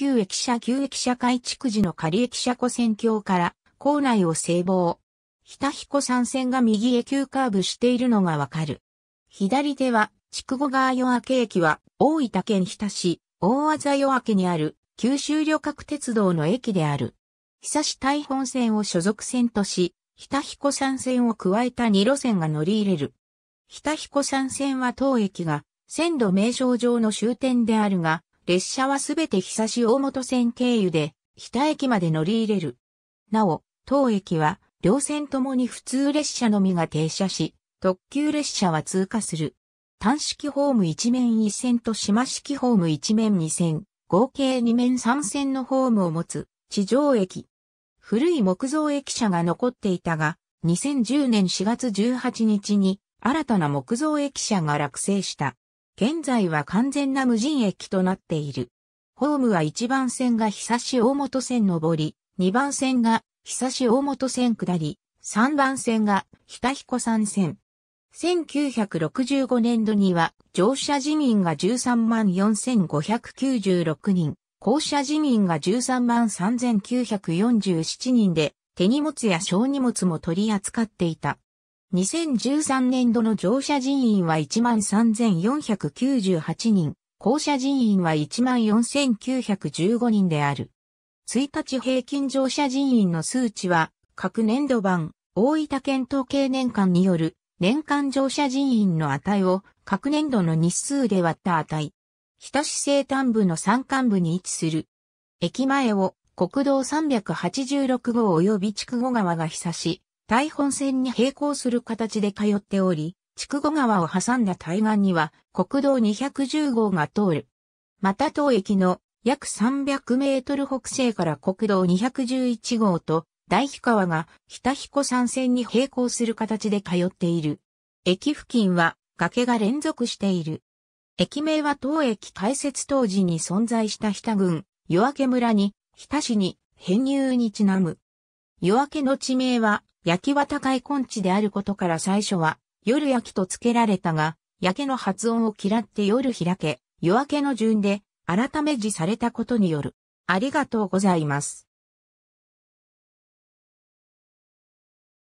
旧駅舎旧駅舎改築時の仮駅舎古線橋から構内を西防。北彦山線が右へ急カーブしているのがわかる。左手は、筑後川夜明け駅は、大分県日田市、大技夜明けにある、九州旅客鉄道の駅である。久し大本線を所属線とし、北彦山線を加えた2路線が乗り入れる。北彦山線は当駅が線路名称上の終点であるが、列車はすべて久し大本線経由で、北駅まで乗り入れる。なお、当駅は、両線ともに普通列車のみが停車し、特急列車は通過する。単式ホーム一面一線と島式ホーム一面二線、合計二面三線のホームを持つ地上駅。古い木造駅舎が残っていたが、2010年4月18日に新たな木造駅舎が落成した。現在は完全な無人駅となっている。ホームは1番線が久し大本線上り、2番線が久し大本線下り、3番線が北彦山線。1965年度には乗車自民が13万4596人、降車自民が13万3947人で手荷物や小荷物も取り扱っていた。2013年度の乗車人員は13,498人、降車人員は14,915人である。1日平均乗車人員の数値は、各年度版、大分県統計年間による年間乗車人員の値を各年度の日数で割った値。日田市西端部の山間部に位置する。駅前を国道386号及び筑後川が久し、大本線に並行する形で通っており、筑後川を挟んだ対岸には国道210号が通る。また当駅の約300メートル北西から国道211号と大氷川が北彦山線に並行する形で通っている。駅付近は崖が連続している。駅名は当駅開設当時に存在した日田郡、夜明け村に、日田市に編入にちなむ。夜明けの地名は焼きは高い根地であることから最初は夜焼きと付けられたが、焼けの発音を嫌って夜開け、夜明けの順で改め字されたことによる。ありがとうございます。